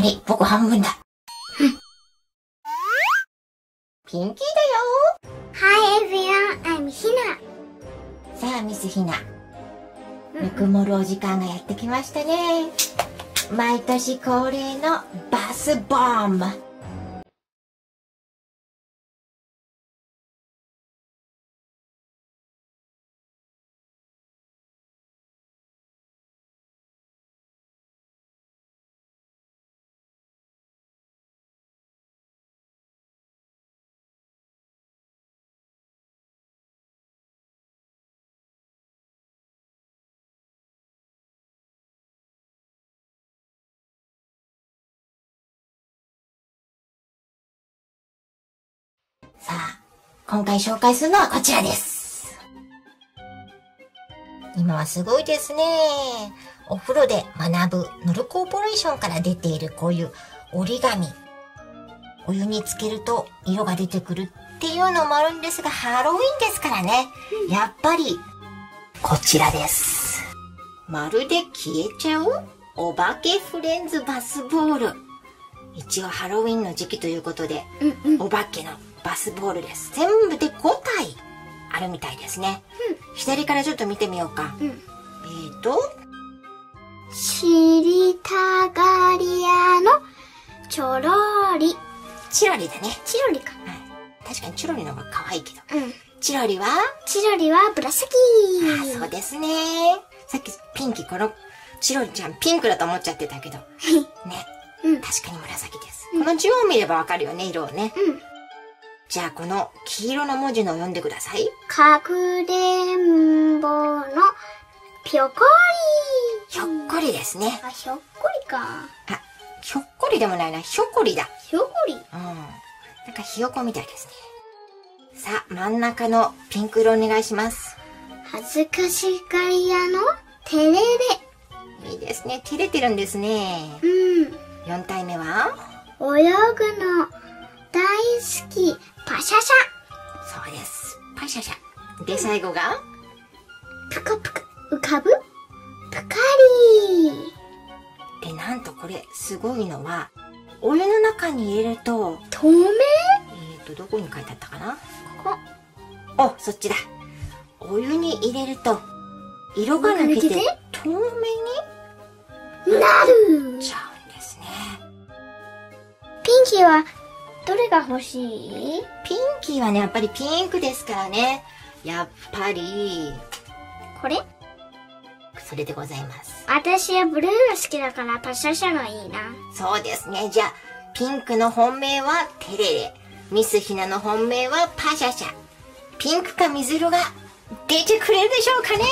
あれ、僕半分だ。ピンキーだよ Hi everyone, I'm Hina. さあ、ミスひな。ぬくもるお時間がやってきましたね。毎年恒例のバスボム。さあ、今回紹介するのはこちらです。今はすごいですね。お風呂で学ぶヌルコーポレーションから出ているこういう折り紙。お湯につけると色が出てくるっていうのもあるんですが、ハロウィンですからね。やっぱり、こちらです。まるで消えちゃう？お化けフレンズバスボール。一応ハロウィンの時期ということで、うんうん。お化けのバスボールです。全部で5体あるみたいですね。左からちょっと見てみようか。うん。えーと、知りたがり屋のちょろり。チロリだね。チロリか。はい。確かにチロリの方が可愛いけど。うん。チロリは？チロリは紫。あ、そうですね。さっきピンキーこのチロリちゃんピンクだと思っちゃってたけど。ね。うん。確かに紫です。この字を見ればわかるよね、色をね。うん。じゃあこの黄色の文字のを読んでください。かくれんぼのぴょこり。ひょっこりですね。あ、ひょっこりか。あ、ひょっこりでもないな。ひょこりだ。ひょっこり。うん。なんかひよこみたいですね。さあ、真ん中のピンク色お願いします。恥ずかしがり屋のてれれ。いいですね。照れてるんですね。うん。4体目は？泳ぐの大好き。パシャシそうです。パシャシャ。で、最後が？ャ。ぷかぷか。浮かぶ？ぷかり。で、なんとこれ、すごいのは、お湯の中に入れると、透明？えーと、どこに書いてあったかな？こお、そっちだ。お湯に入れると、色が抜けて、透明に？なるちゃうんですね。ピンキーは、どれが欲しい？ピンキーはね、やっぱりピンクですからね。やっぱり、これ？それでございます。私はブルーが好きだからパシャシャがいいな。そうですね。じゃあ、ピンクの本命はテレレ。ミスヒナの本命はパシャシャ。ピンクか水色が出てくれるでしょうかね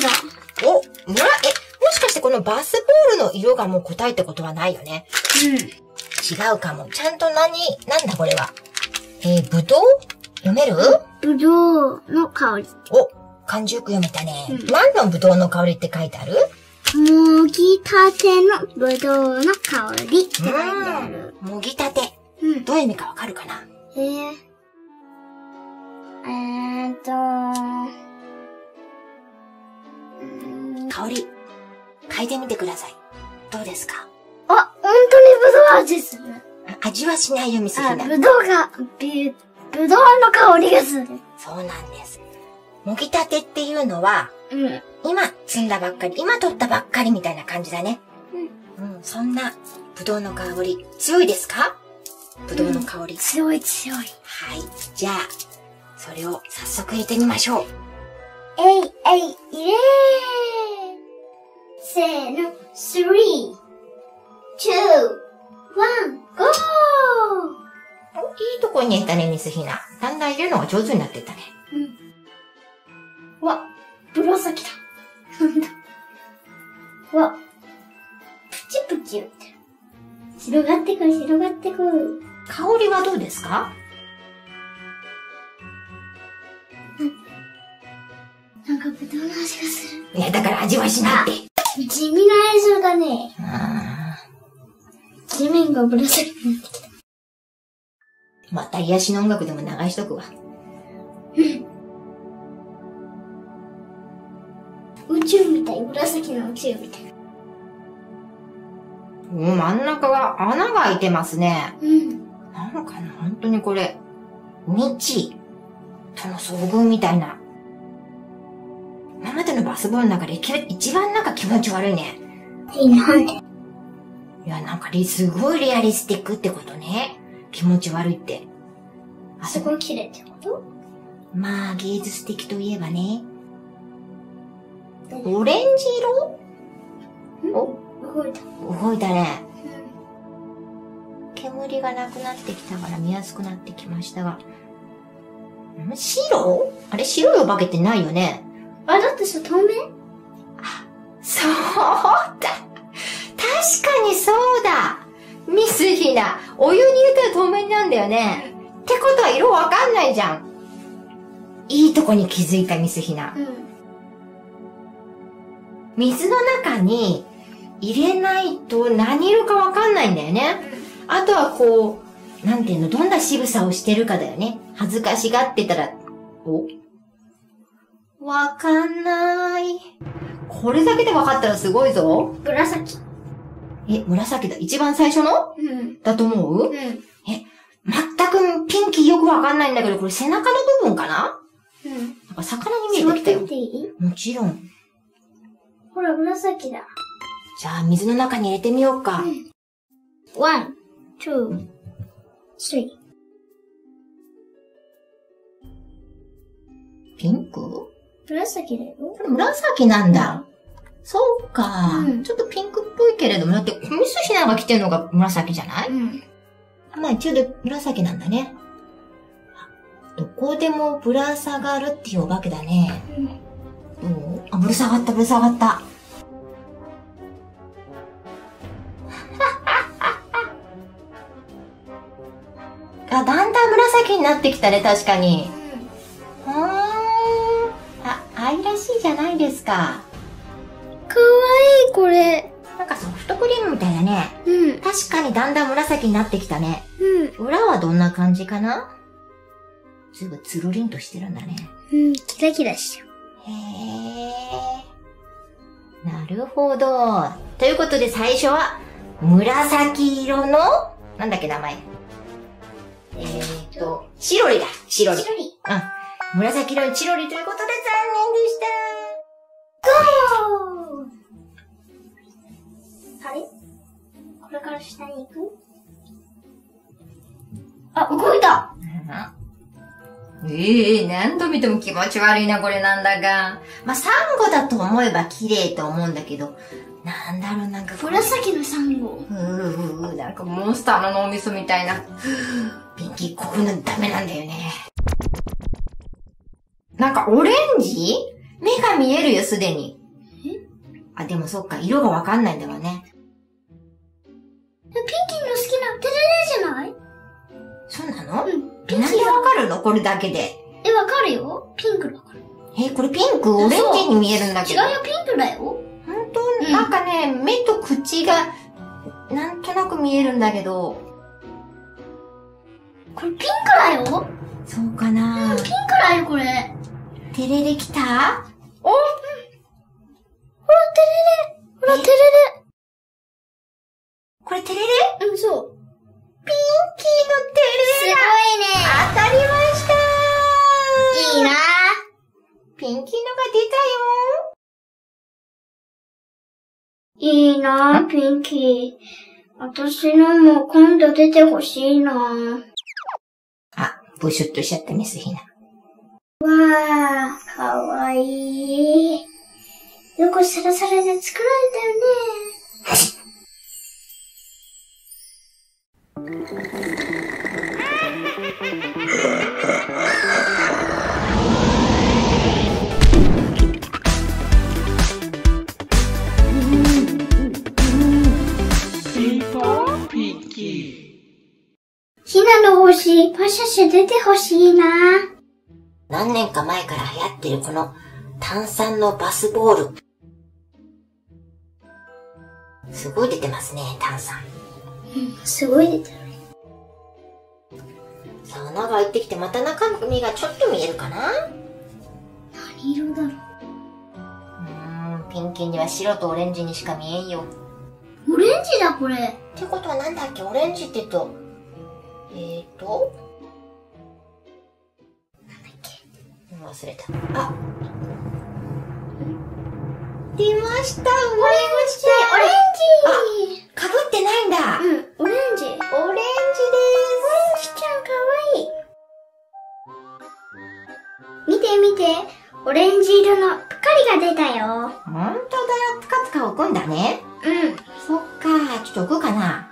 紫だ。お、むら、え、もしかしてこのバスボールの色がもう答えってことはないよね？うん。違うかも。ちゃんと何、なんだこれは？えー、ぶどう？読める？ぶどうの香り。お、漢字よく読めたね。うん何のぶどうの香りって書いてある？もぎたてのぶどうの香りって書いてある。うん。もぎたて。うん。どういう意味かわかるかな？えー、えーっと、香り。嗅いでみてください。どうですか？あ、本当にぶどう味する。あ味はしないよ、ミスあ、ヒナ。ぶどうが、び、ぶどうの香りがする。そうなんです。もぎたてっていうのは、うん。今摘んだばっかり、今取ったばっかりみたいな感じだね。うん。そんな、ぶどうの香り、強いですか？ぶどうの香り。強い強い。はい。じゃあ、それを早速入れてみましょう。えい、えい、イエーイせーの、 three, two, one, go おいいとこに入れたね、ミスヒナ。だんだん入れるのが上手になってったね。うん。わ、紫だ。なんだ。わ、プチプチ言ってる。広がってくる、広がってくる。香りはどうですか？なんかブドウの味がする。いや、だから味はしないって。地味な映像だね。あ地面が紫になってきた。ーまた癒しの音楽でも流しとくわ。宇宙みたい、紫の宇宙みたい。うん、真ん中が穴が開いてますね。うん。なんかな、本当にこれ、未知との遭遇みたいな。のバスボールの中で一一番なんか気持ち悪いね。え、なんでいや、なんかリすごいリアリスティックってことね。気持ち悪いって。あすごい綺麗ってこと？まあ、芸術的といえばね。オレンジ色？お、動いた。動いたね。煙がなくなってきたから見やすくなってきましたが。ん白あれ白いお化けってないよね。あ、だってさ、透明？そうだ確かにそうだミスヒナお湯に入れたら透明なんだよね。ってことは色わかんないじゃん。いいとこに気づいたミスヒナ。うん。水の中に入れないと何色かわかんないんだよね。あとはこう、なんていうの、どんな仕草をしてるかだよね。恥ずかしがってたら、お？わかんない。これだけで分かったらすごいぞ。紫。え、紫だ。一番最初の？うん。だと思う？うん。全くピンキーよくわかんないんだけど、これ背中の部分かな？うん。なんか魚に見えてきたよ。みていい？もちろん。ほら、紫だ。じゃあ、水の中に入れてみようか。one, two, three. ピンク？紫だよ。紫なんだ。そうか、うんちょっとピンクっぽいけれども、だって、ミスシナが着てるのが紫じゃない、うん。まあ、一応で紫なんだね。あどこでもぶら下がるっていうお化けだね。どう？あ、ぶら下がった、ぶら下がった。あ、だんだん紫になってきたね、確かに。愛らしいじゃないですか。かわいい、これ。なんかソフトクリームみたいだね。うん。確かにだんだん紫になってきたね。うん。裏はどんな感じかな？ずいぶんつるりんとしてるんだね。うん、キラキラしちゃう。へえ。なるほど。ということで最初は、紫色の、なんだっけ名前。えーっと、チロリだ。チロリ。チロリ。うん。紫色のチロリということで残念でした。ゴーあれこれから下に行く？あ、動いた ええ何度見ても気持ち悪いな、これなんだが。まあ、サンゴだと思えば綺麗と思うんだけど、なんだろう、なんか紫のサンゴ。うーうーなんかモンスターの脳みそみたいな。ピンキー、こういうのダメなんだよね。なんかオレンジ？目が見えるよ、すでに。あ、でもそっか、色がわかんないんだろうね。ピンキーの好きなテレレじゃない？そうなの？うん。ピなんでわかるの？これだけで。え、わかるよピンクだから。え、これピンクオレンジに見えるんだけど。違うよ、ピンクだよ。本当、うんなんかね、目と口が、なんとなく見えるんだけど。これピンクだよそうかなピンクだよ、これ。テレレ来た？お？ほら、テレレ。ほら、テレこれテレレレ。うん、そう。ピンキーのテレレだい当たりました。いいな。ピンキーのが出いいなピンキー。私のも今度出てほしいな。たよあ、ブシュッとしちゃったミスヒナ。わあ、かわいい。よくサラサラで作られたよね。ひなの星、パシャシャ出てほしいな。何年か前から流行ってるこの炭酸のバスボール。すごい出てますね、炭酸。うん、すごい出てる。さあ、穴が開いてきて、また中身がちょっと見えるかな？何色だろう？うーん、ピンキーには白とオレンジにしか見えんよ。オレンジだ、これ。ってことはなんだっけ？オレンジって言うと、えーと、忘れた。あ出ました生まれましたオレンジかぶってないんだうん、オレンジ。オレンジオレンジでちゃんかわいい。見て見て。オレンジ色のプカリが出たよ。すほんとだよ、プカプカ浮くんだね。うん。そっか、ちょっと浮くかな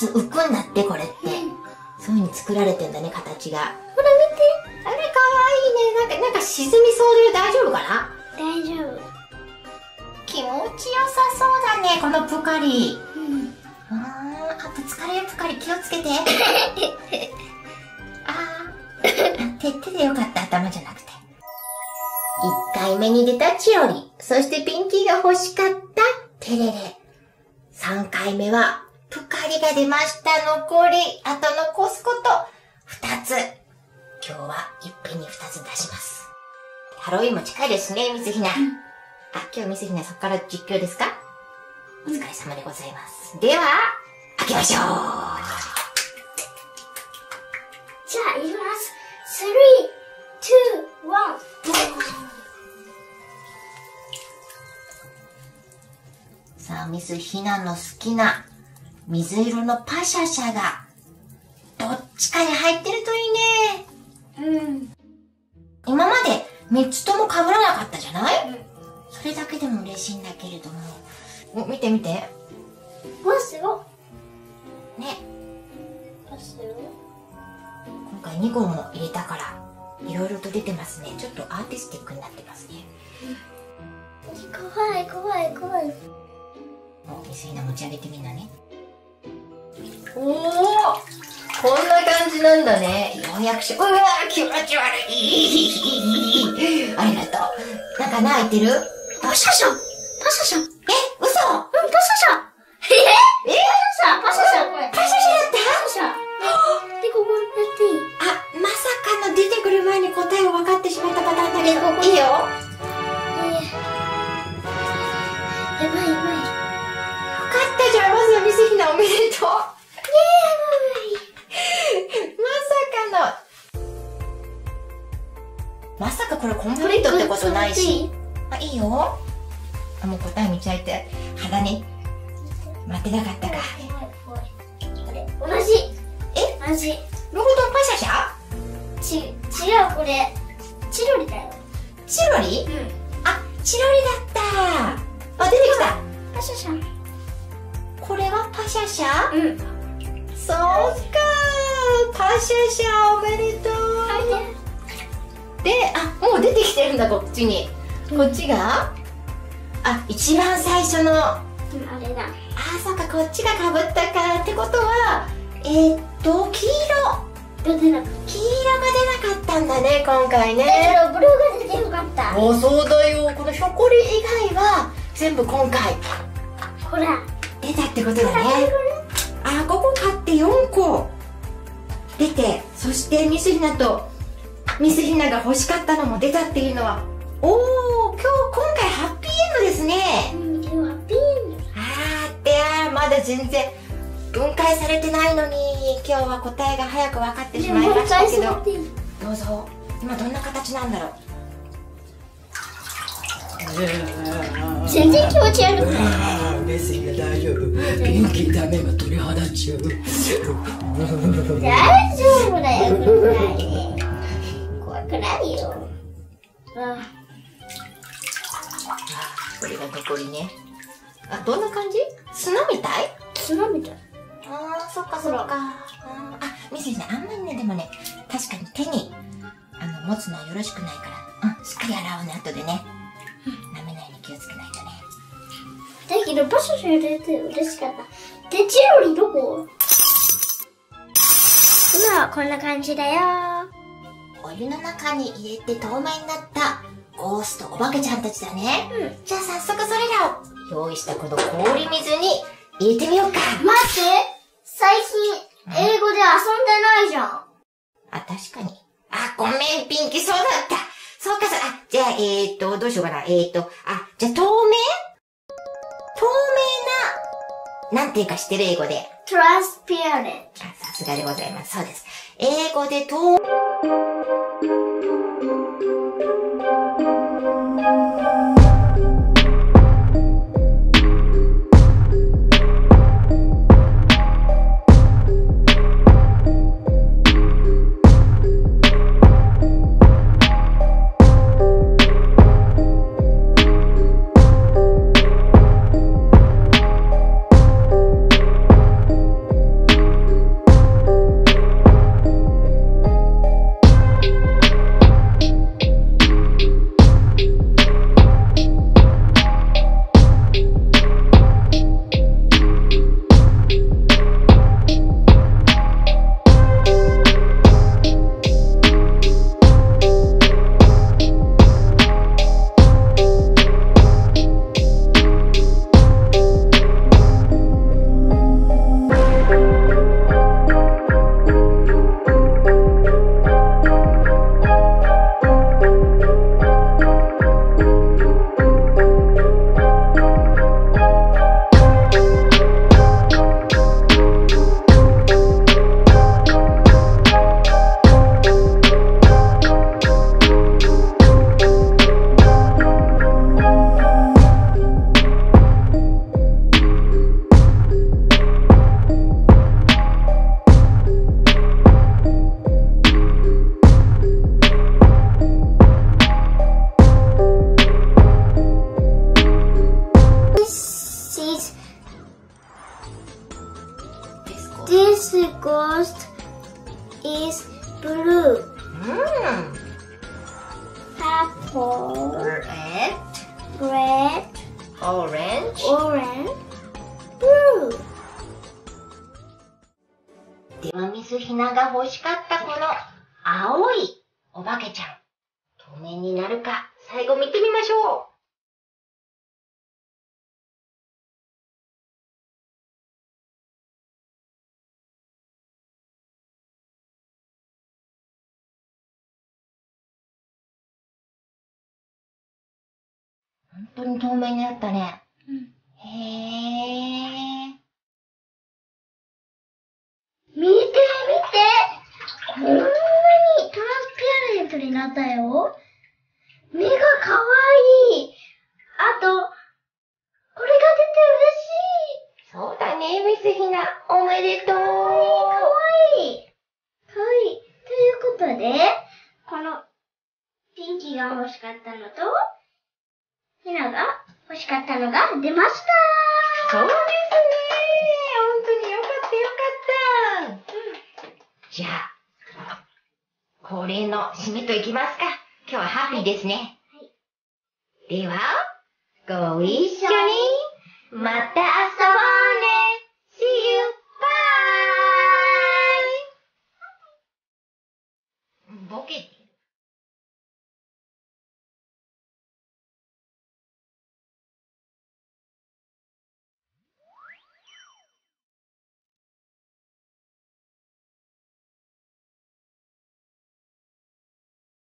唯一浮くんだって、これって。そういう風に作られてんだね、形が。ほらあれかわいいね。なんか、なんか沈みそうで大丈夫かな？見て。大丈夫。気持ちよさそうだね、このプカリ。うん。あー、あ、ぶつかるよ、プカリ。気をつけて。あー、手、手でよかった、頭じゃなくて。1回目に出たチロリ。そしてピンキーが欲しかったテレレ。3回目は、プカリが出ました。残り、あと残すこと、2つ。今日はいっぺんに2つ出します。ハロウィンも近いですね、みずひな。あ、今日みずひなそこから実況ですか？お疲れ様でございます。では、開けましょうじゃあ、いきます。3、2、1、さあ、ミスひなの好きな水色のパシャシャが、どっちかに入ってるといいね。うん。今まで3つとも被らなかったじゃない、それだけでも嬉しいんだけれども。お見て見て。ね。わ、すごい。わ、すごい。今回2個も入れたから、いろいろと出てますね。ちょっとアーティスティックになってますね。怖い、怖い、怖い。お、ミスひな持ち上げてみんなね。おおこんな感じなんだね。ようやくし、うわー気持ち悪い。ありがとう。なんか泣い？てる？パシャシャパシャシャまさかこれコンプリートってことないし。あ、いいよ。あ、もう答え見ちゃいて。鼻に。待ってなかったか。同じ。え同じ。ロボットパシャシャち、違う、これ。チロリだよ。チロリうん。あ、チロリだった。あ、出てきた。パシャシャ。これはパシャシャうん。そうかパシャシャおめでとうで、あ、もう出てきてるんだ、こっちに。こっちがあ、一番最初の、あ、れだ。そうか、こっちが被ったか。ってことは、えー、っと、黄色。出てなかっ黄色が出なかったんだね、今回た。ね。だけど、ブルーが出てよかった。お、そうだよ。このひょこり以外は、全部今回、ほら。出たってことだね。あ、5個買って4個出て、そしてミスヒナと、ミスヒナが欲しかったのも出たっていうのは、おー、今日、今回ハッピーエンドですね。うん、でも、ピン。あーってあー、まだ全然分解されてないのに、今日は答えが早く分かってしまいましたけど。どうぞ。今どんな形なんだろう。全然気持ち悪くない。ああ、メッセージが大丈夫。ピンキーダメが鳥肌っちゃう。大丈夫だよ、ないよ。あこれが残りね。あ、どんな感じ？砂みたい？砂みたい。ああ、そっかそっか。あミスさん、あんまりね、でもね、確かに手に、あの、持つのはよろしくないから、うん、しっかり洗おうね、後でね。舐めないように気をつけないとね。だけど、パシャシャ入れて嬉しかった。で、チロリどこ？今はこんな感じだよ。お湯の中に入れて透明になったゴーストお化けちゃんたちだね。うん。じゃあ早速それらを用意したこの氷水に入れてみようか。待って最近、英語で遊んでないじゃん。あ、確かに。あ、ごめん、ピンキー、そうだった。そうか、そう、あ、じゃあ、えーっと、どうしようかな。えーっと、あ、じゃあ、透明？透明な、なんていうか知ってる英語で？transparent. あさすがでございます。そうです。英語で透で blue. うん。Apple, red, red, orange. orange, blue. では、ミスヒナが欲しかったこの青いお化けちゃん。透明になるか、最後見てみましょう。当に透明になったね。へー。見て見てこんなにトランスペアレントになったよ。目がかわいい。あと、これがそうだね、ミスヒナ。おめでとう。出て嬉しい。かわいい。かわいい。ということで、この、ピンキーが欲しかったのと、ひなが欲しかったのが出ましたそうですね。本当によかったよかった。じゃあ、恒例の締めといきますか。今日はハッピーですね。では、ご一緒に、また遊ぼう